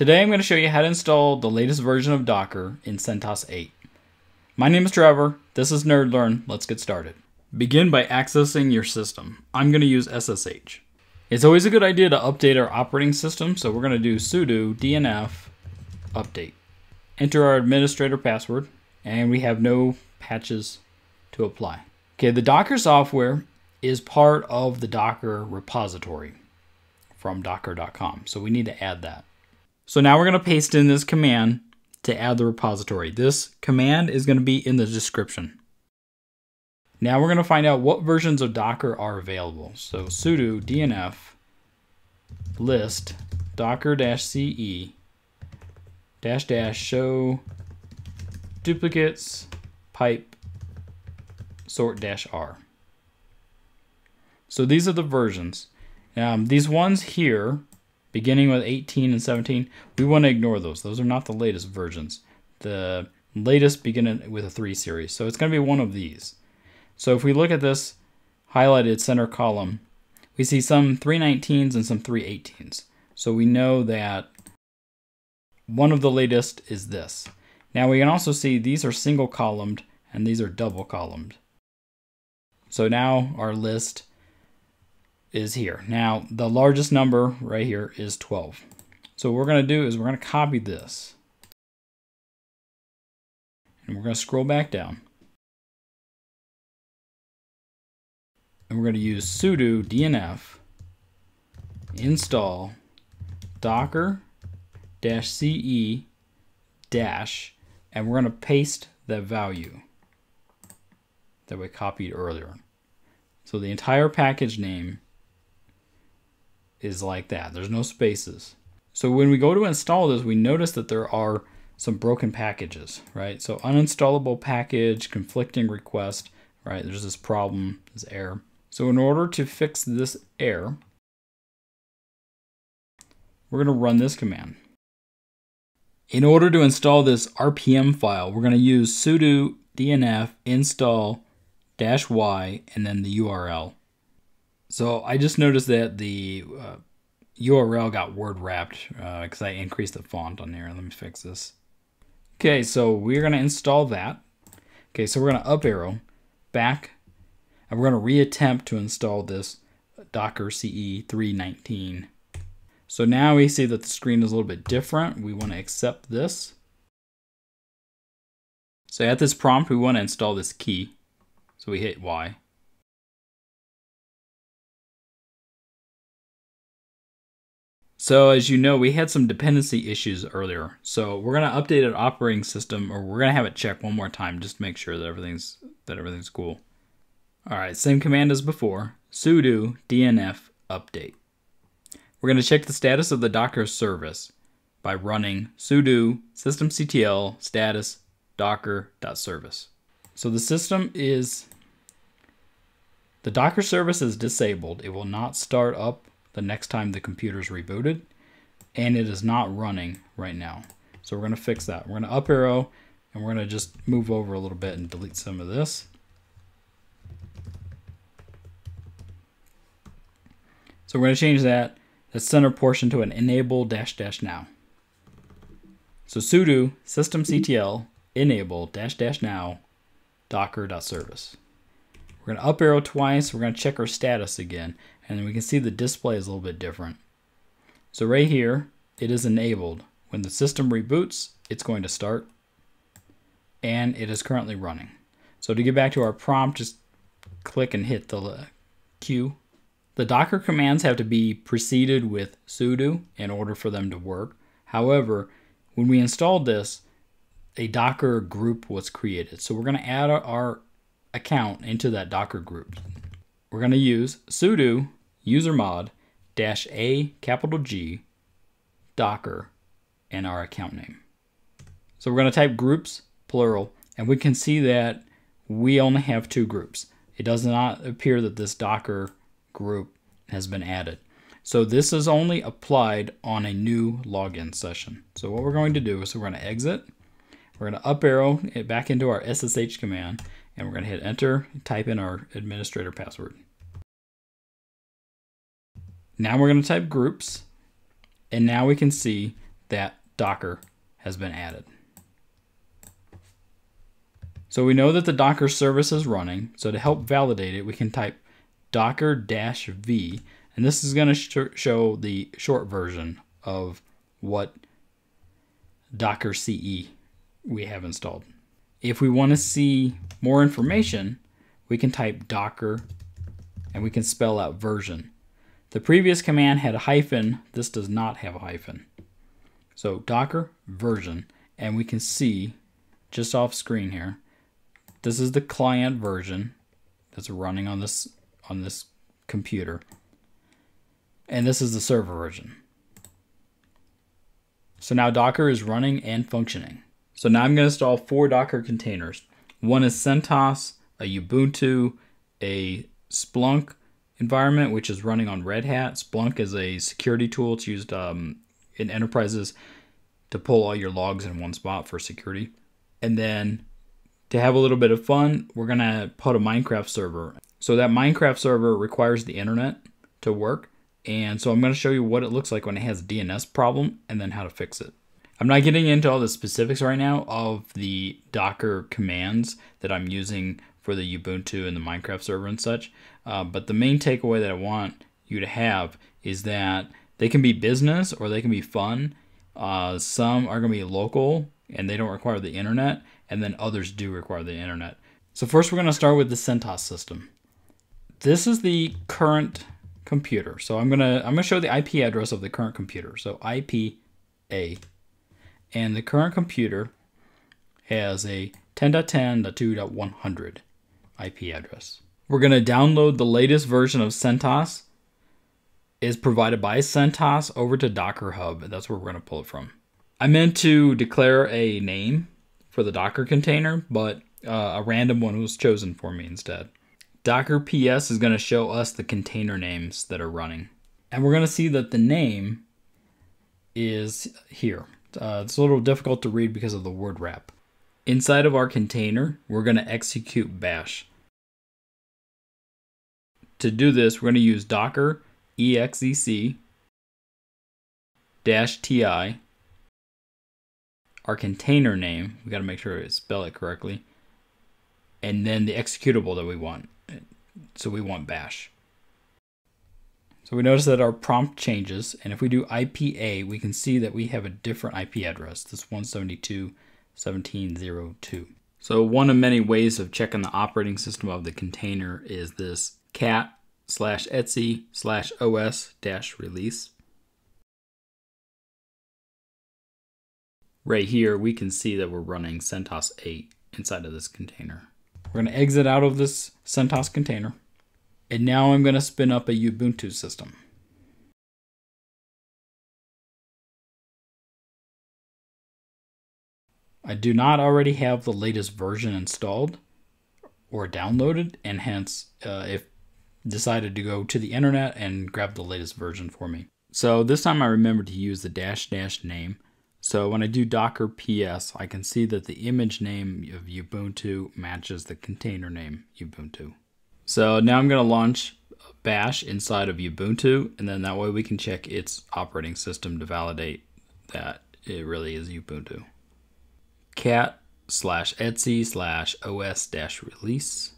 Today I'm going to show you how to install the latest version of Docker in CentOS 8. My name is Trevor, this is NerdLearn, let's get started. Begin by accessing your system. I'm going to use SSH. It's always a good idea to update our operating system, so we're going to do sudo dnf update. Enter our administrator password, and we have no patches to apply. Okay, the Docker software is part of the Docker repository from docker.com. So we need to add that. So now we're going to paste in this command to add the repository. This command is going to be in the description. Now we're going to find out what versions of Docker are available. So sudo dnf list docker-ce dash dash show duplicates pipe sort dash r. So these are the versions. Um, these ones here, beginning with 18 and 17, we want to ignore those. Those are not the latest versions. The latest begin with a 3 series. So it's going to be one of these. So if we look at this highlighted center column, we see some 319s and some 318s. So we know that one of the latest is this. Now we can also see these are single columned and these are double columned. So now our list is here. Now, the largest number right here is 12. So what we're going to do is we're going to copy this. And we're going to scroll back down. And we're going to use sudo dnf install docker dash ce dash and we're going to paste that value that we copied earlier. So the entire package name is like that. There's no spaces. So when we go to install this, we notice that there are some broken packages, right? So uninstallable package, conflicting request, right? There's this problem, this error. So in order to fix this error, we're going to run this command. In order to install this RPM file, we're going to use sudo dnf install dash y and then the URL. So I just noticed that the uh, URL got word wrapped because uh, I increased the font on there. Let me fix this. Okay, so we're going to install that. Okay, so we're going to up arrow back and we're going to reattempt to install this Docker CE 319. So now we see that the screen is a little bit different. We want to accept this. So at this prompt, we want to install this key. So we hit Y. So as you know, we had some dependency issues earlier. So we're going to update an operating system or we're going to have it check one more time just to make sure that everything's that everything's cool. All right, same command as before, sudo dnf update. We're going to check the status of the Docker service by running sudo systemctl status docker.service. So the system is the Docker service is disabled. It will not start up the next time the computer is rebooted, and it is not running right now. So we're going to fix that. We're going to up arrow, and we're going to just move over a little bit and delete some of this. So we're going to change that, the center portion to an enable dash dash now. So sudo systemctl enable dash dash now docker.service. We're going to up arrow twice. We're going to check our status again and we can see the display is a little bit different. So right here, it is enabled. When the system reboots, it's going to start, and it is currently running. So to get back to our prompt, just click and hit the Q. The Docker commands have to be preceded with sudo in order for them to work. However, when we installed this, a Docker group was created. So we're going to add our account into that Docker group. We're going to use sudo usermod dash a capital G docker and our account name. So we're going to type groups plural and we can see that we only have two groups. It does not appear that this docker group has been added. So this is only applied on a new login session. So what we're going to do is we're going to exit. We're going to up arrow it back into our SSH command and we're going to hit enter, type in our administrator password. Now we're going to type groups, and now we can see that Docker has been added. So we know that the Docker service is running. So to help validate it, we can type docker-v, and this is going to sh show the short version of what Docker CE we have installed. If we want to see more information, we can type docker and we can spell out version. The previous command had a hyphen, this does not have a hyphen. So docker version, and we can see just off screen here, this is the client version that's running on this on this computer. And this is the server version. So now Docker is running and functioning. So now I'm going to install four Docker containers. One is CentOS, a Ubuntu, a Splunk environment, which is running on Red Hat. Splunk is a security tool. It's used um, in enterprises to pull all your logs in one spot for security. And then to have a little bit of fun, we're going to put a Minecraft server. So that Minecraft server requires the internet to work. And so I'm going to show you what it looks like when it has a DNS problem and then how to fix it. I'm not getting into all the specifics right now of the Docker commands that I'm using for the Ubuntu and the Minecraft server and such. Uh, but the main takeaway that I want you to have is that they can be business or they can be fun. Uh, some are going to be local and they don't require the internet, and then others do require the internet. So first we're going to start with the CentOS system. This is the current computer. So I'm going to I'm going to show the IP address of the current computer. So IP A and the current computer has a 10.10.2.100 IP address. We're going to download the latest version of CentOS is provided by CentOS over to Docker Hub. That's where we're going to pull it from. I meant to declare a name for the Docker container, but uh, a random one was chosen for me instead. Docker PS is going to show us the container names that are running. And we're going to see that the name is here. Uh, it's a little difficult to read because of the word wrap. Inside of our container, we're going to execute bash. To do this, we're going to use docker exec dash ti our container name. We got to make sure we spell it correctly. And then the executable that we want. So we want bash. So we notice that our prompt changes, and if we do IPA, we can see that we have a different IP address, this 172.17.02. So one of many ways of checking the operating system of the container is this cat slash etsy slash os dash release. Right here, we can see that we're running CentOS 8 inside of this container. We're going to exit out of this CentOS container. And now I'm going to spin up a Ubuntu system. I do not already have the latest version installed or downloaded, and hence, uh, if decided to go to the internet and grab the latest version for me. So this time I remember to use the dash dash name. So when I do docker ps, I can see that the image name of Ubuntu matches the container name Ubuntu. So now I'm going to launch bash inside of Ubuntu, and then that way we can check its operating system to validate that it really is Ubuntu. cat slash etsy slash os dash release.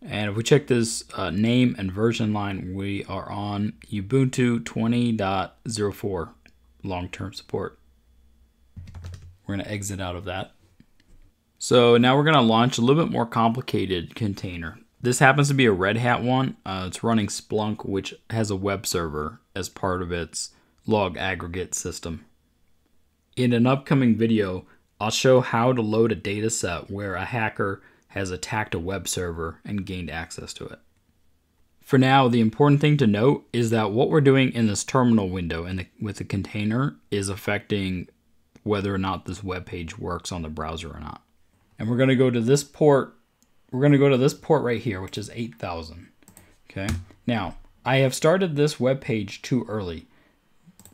And if we check this uh, name and version line, we are on Ubuntu 20.04 long-term support. We're going to exit out of that. So now we're going to launch a little bit more complicated container. This happens to be a Red Hat one. Uh, it's running Splunk, which has a web server as part of its log aggregate system. In an upcoming video, I'll show how to load a dataset where a hacker has attacked a web server and gained access to it. For now, the important thing to note is that what we're doing in this terminal window and with the container is affecting whether or not this web page works on the browser or not. And we're going to go to this port we're going to go to this port right here, which is 8000. Okay. Now, I have started this web page too early.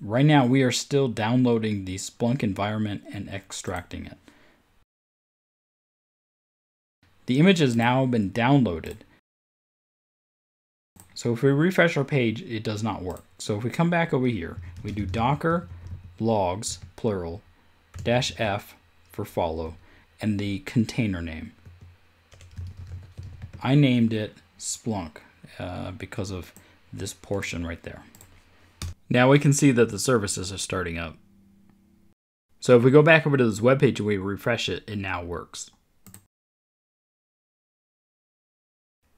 Right now, we are still downloading the Splunk environment and extracting it. The image has now been downloaded. So if we refresh our page, it does not work. So if we come back over here, we do docker logs, plural, dash F for follow, and the container name. I named it Splunk uh, because of this portion right there. Now we can see that the services are starting up. So if we go back over to this web page and we refresh it, it now works.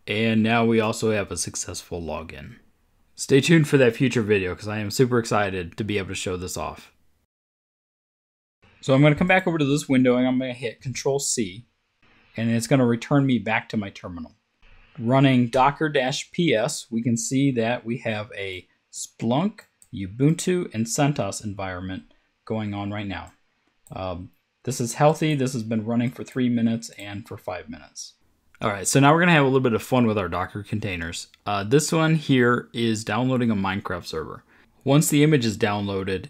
And now we also have a successful login. Stay tuned for that future video because I am super excited to be able to show this off. So I'm going to come back over to this window and I'm going to hit Control C and it's going to return me back to my terminal. Running docker-ps, we can see that we have a Splunk, Ubuntu, and CentOS environment going on right now. Um, this is healthy. This has been running for three minutes and for five minutes. All right, so now we're gonna have a little bit of fun with our Docker containers. Uh, this one here is downloading a Minecraft server. Once the image is downloaded,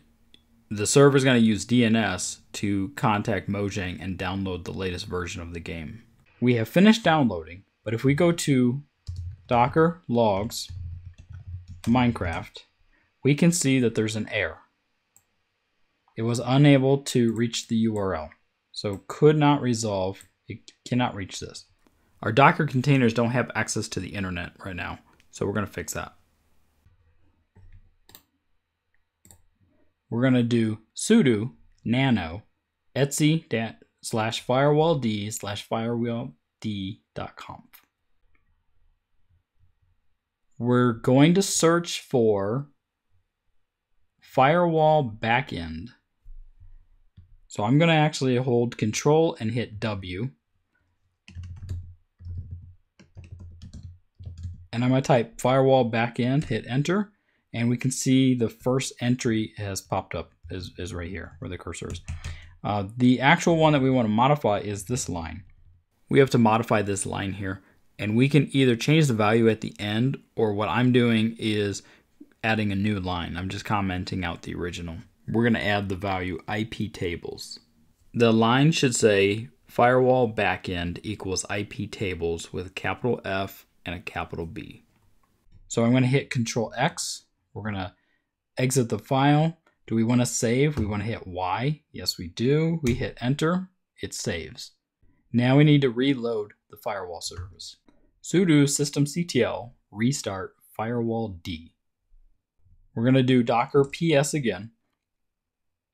the server is gonna use DNS to contact Mojang and download the latest version of the game. We have finished downloading, but if we go to Docker logs Minecraft, we can see that there's an error. It was unable to reach the URL, so could not resolve, it cannot reach this. Our Docker containers don't have access to the internet right now, so we're going to fix that. We're going to do sudo nano etc slash firewall d slash firewall d.conf. We're going to search for firewall backend. So I'm going to actually hold control and hit W and I'm going to type firewall backend, hit enter, and we can see the first entry has popped up, is, is right here where the cursor is. Uh, the actual one that we want to modify is this line. We have to modify this line here, and we can either change the value at the end, or what I'm doing is adding a new line. I'm just commenting out the original. We're going to add the value IP tables. The line should say firewall backend equals IP tables with capital F and a capital B. So I'm going to hit Control X. We're going to exit the file. Do we want to save? We want to hit Y. Yes, we do. We hit Enter. It saves. Now we need to reload the firewall service. sudo systemctl restart firewall D. We're going to do docker ps again.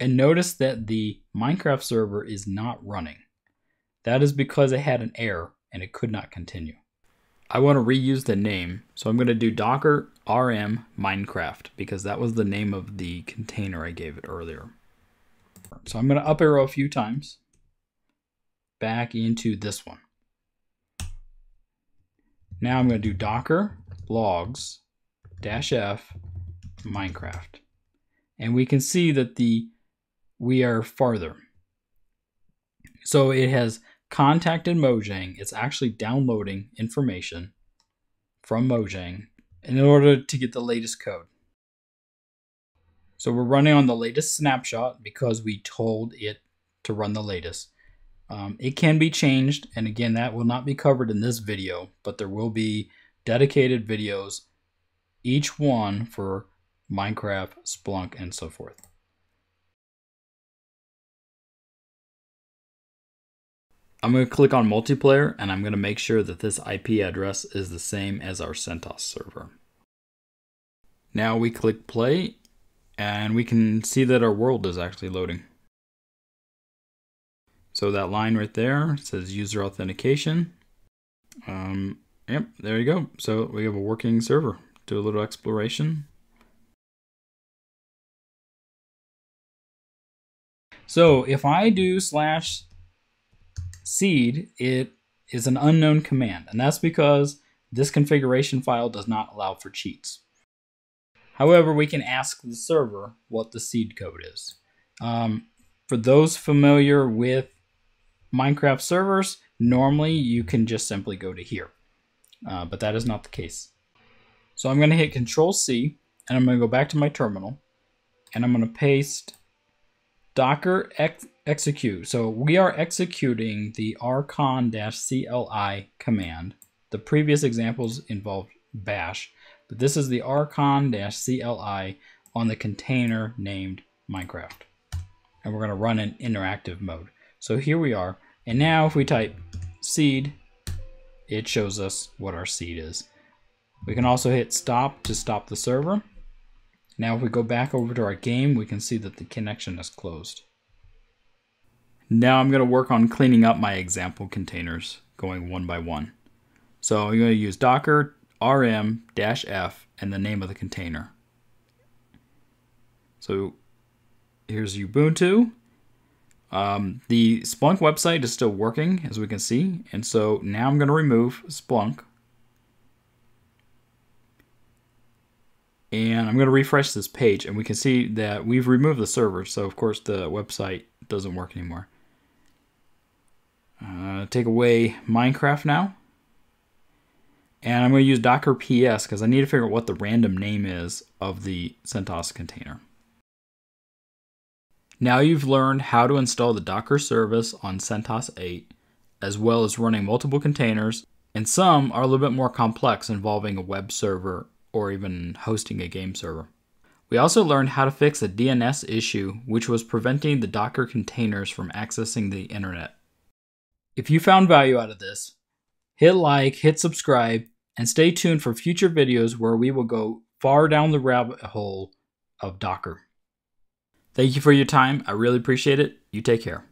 And notice that the Minecraft server is not running. That is because it had an error and it could not continue. I want to reuse the name. So I'm going to do docker rm minecraft because that was the name of the container I gave it earlier. So I'm going to up arrow a few times back into this one. Now I'm going to do docker logs dash f minecraft. And we can see that the we are farther. So it has contacted Mojang. It's actually downloading information from Mojang in order to get the latest code. So we're running on the latest snapshot because we told it to run the latest. Um, it can be changed, and again, that will not be covered in this video, but there will be dedicated videos, each one for Minecraft, Splunk, and so forth. I'm going to click on multiplayer and I'm going to make sure that this IP address is the same as our CentOS server. Now we click play and we can see that our world is actually loading. So that line right there says user authentication. Um, yep, there you go. So we have a working server. Do a little exploration. So if I do slash seed, it is an unknown command, and that's because this configuration file does not allow for cheats. However, we can ask the server what the seed code is. Um, for those familiar with Minecraft servers, normally you can just simply go to here, uh, but that is not the case. So I'm going to hit Control C, and I'm going to go back to my terminal, and I'm going to paste docker execute. So we are executing the rcon-cli command. The previous examples involved bash, but this is the rcon-cli on the container named Minecraft. And we're going to run in interactive mode. So here we are. And now if we type seed, it shows us what our seed is. We can also hit stop to stop the server. Now if we go back over to our game, we can see that the connection is closed. Now I'm going to work on cleaning up my example containers, going one by one. So I'm going to use docker rm-f and the name of the container. So here's Ubuntu. Um, the Splunk website is still working, as we can see, and so now I'm going to remove Splunk. And I'm going to refresh this page, and we can see that we've removed the server, so of course the website doesn't work anymore. Uh, take away Minecraft now. And I'm going to use docker ps because I need to figure out what the random name is of the CentOS container. Now you've learned how to install the Docker service on CentOS 8, as well as running multiple containers, and some are a little bit more complex involving a web server or even hosting a game server. We also learned how to fix a DNS issue which was preventing the Docker containers from accessing the internet. If you found value out of this, hit like, hit subscribe, and stay tuned for future videos where we will go far down the rabbit hole of Docker. Thank you for your time. I really appreciate it. You take care.